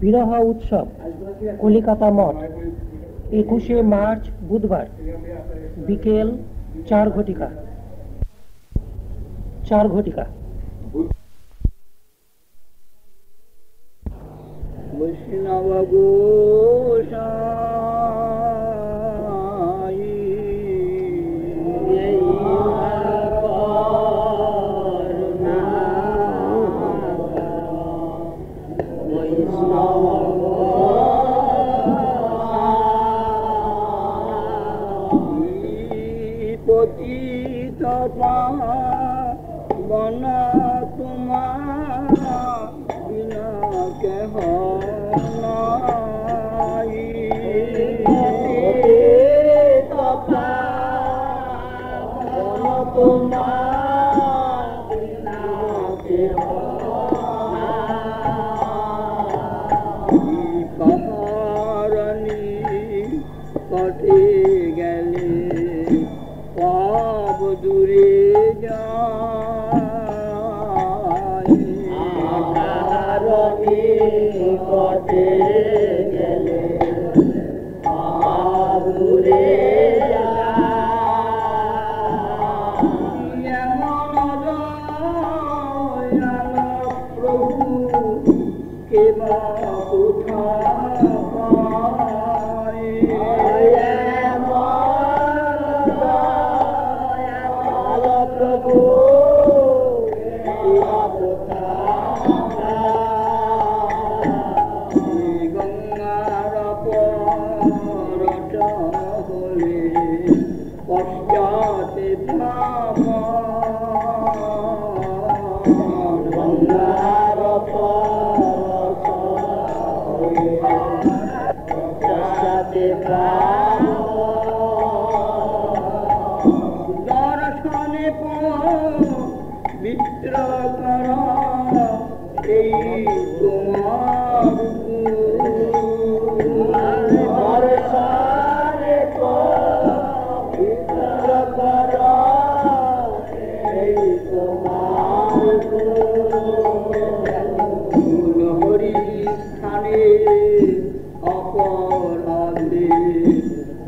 বিরহ উৎসব কলিকাতা মঠ একুশে মার্চ বুধবার বিকেল চার ঘটিকা। চার ঘটিকা। বৈষ্ণব গোষা পতিত मां তোমার বিনা बिना के Fatih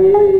Hare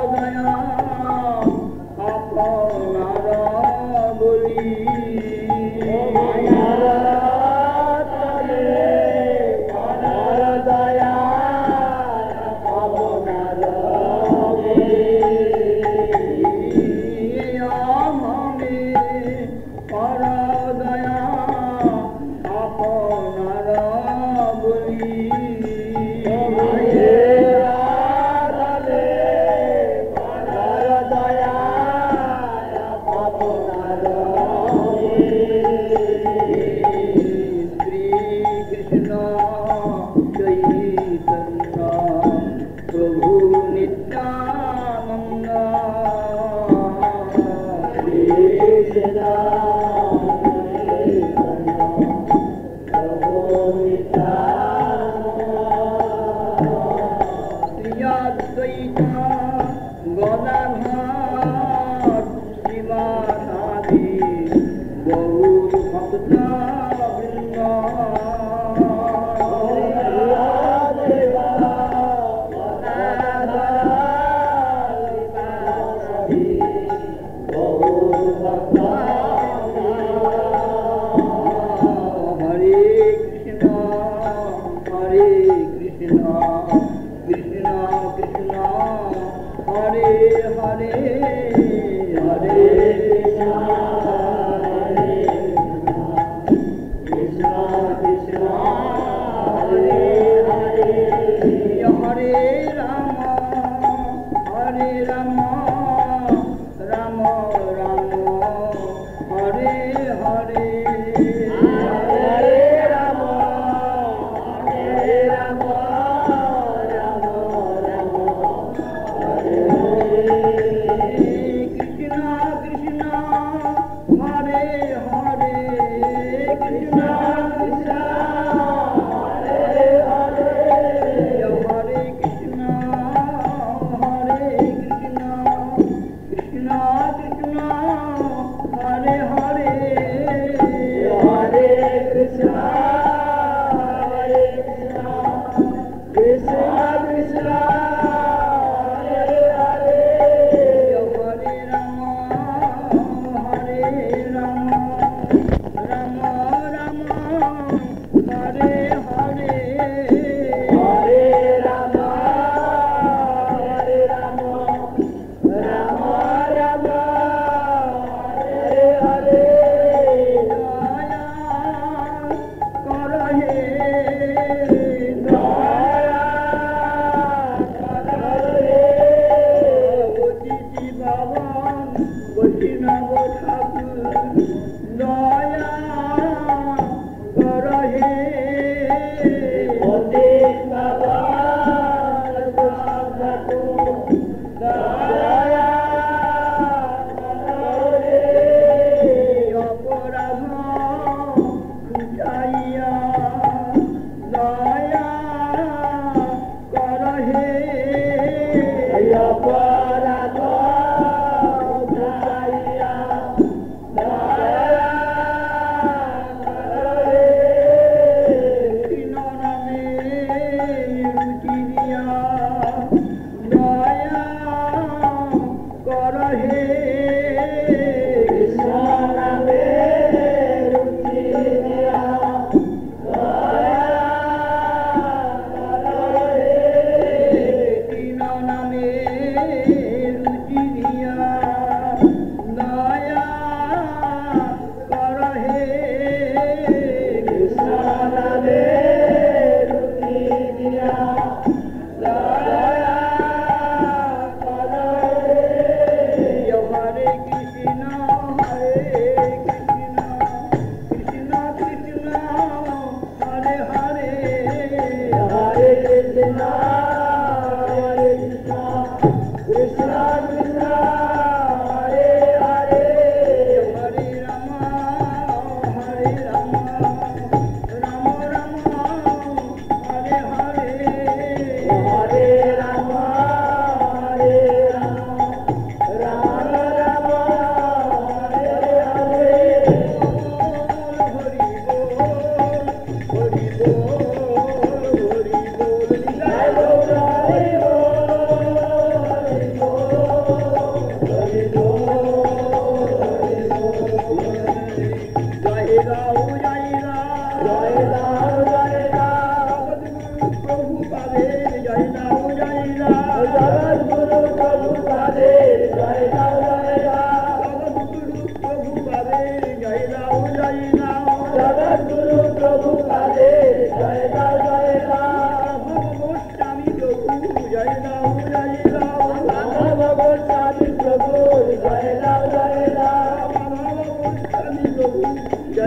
গদাধর শিবাসাদি বহু ভক্তা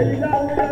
جيدا